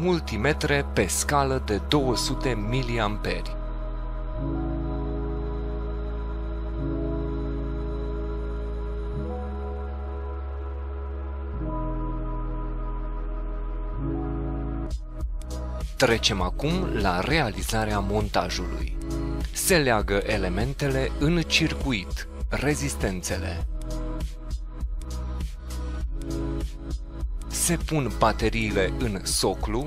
multimetre pe scală de 200 mA. Trecem acum la realizarea montajului. Se leagă elementele în circuit, rezistențele. Se pun bateriile în soclu,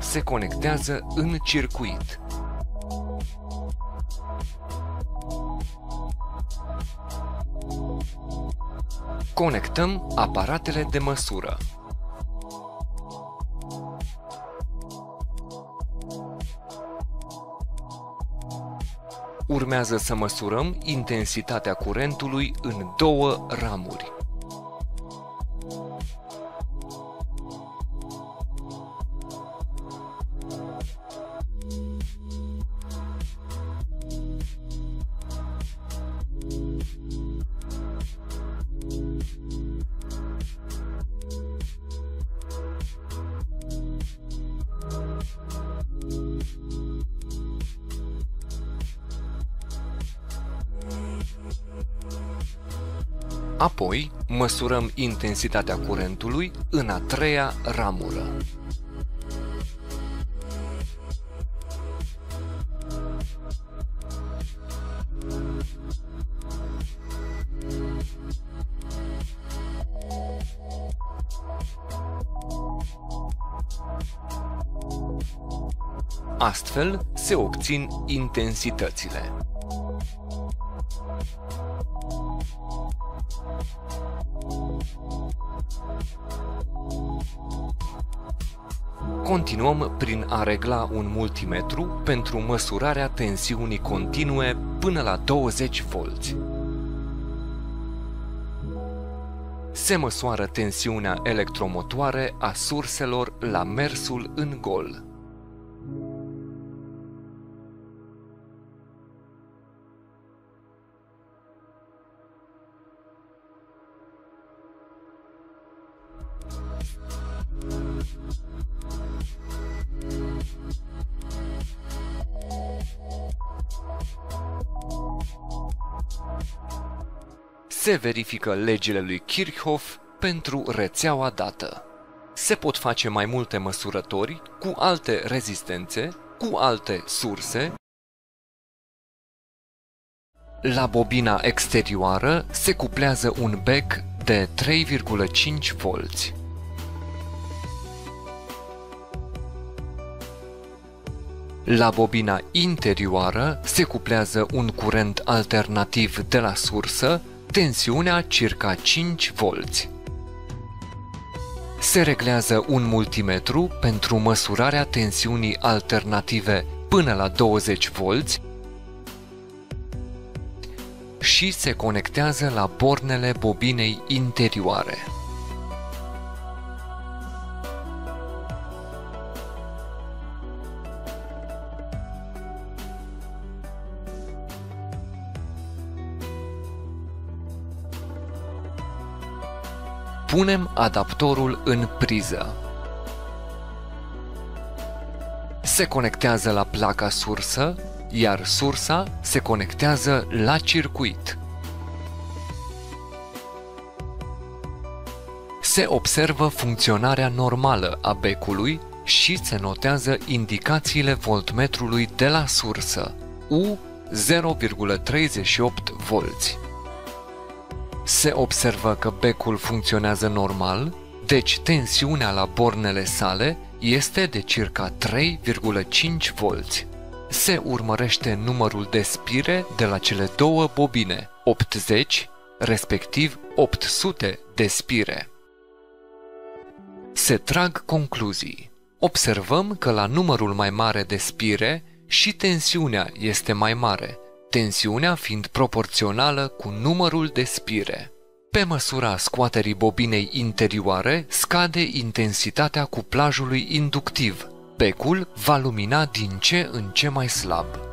se conectează în circuit. Conectăm aparatele de măsură. Urmează să măsurăm intensitatea curentului în două ramuri. Apoi, măsurăm intensitatea curentului în a treia ramură. Astfel se obțin intensitățile. Continuăm prin a regla un multimetru pentru măsurarea tensiunii continue până la 20 V. Se măsoară tensiunea electromotoare a surselor la mersul în gol. Se verifică legile lui Kirchhoff pentru rețeaua dată. Se pot face mai multe măsurători cu alte rezistențe, cu alte surse. La bobina exterioară se cuplează un bec de 3,5 volți. La bobina interioară se cuplează un curent alternativ de la sursă tensiunea circa 5 volți. Se reglează un multimetru pentru măsurarea tensiunii alternative până la 20 volți și se conectează la bornele bobinei interioare. Punem adaptorul în priză. Se conectează la placa sursă, iar sursa se conectează la circuit. Se observă funcționarea normală a becului și se notează indicațiile voltmetrului de la sursă, U 0,38 volți se observă că becul funcționează normal, deci tensiunea la bornele sale este de circa 3,5 volți. Se urmărește numărul de spire de la cele două bobine, 80, respectiv 800 de spire. Se trag concluzii. Observăm că la numărul mai mare de spire și tensiunea este mai mare, tensiunea fiind proporțională cu numărul de spire. Pe măsura scoaterii bobinei interioare, scade intensitatea cuplajului inductiv. Becul va lumina din ce în ce mai slab.